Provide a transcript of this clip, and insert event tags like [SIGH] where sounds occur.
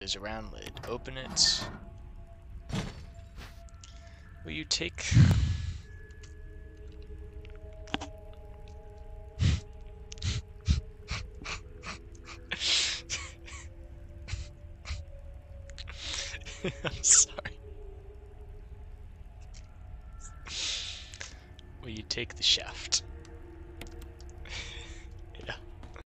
There's a round lid. Open it. Will you take... [LAUGHS] I'm sorry. Will you take the shaft?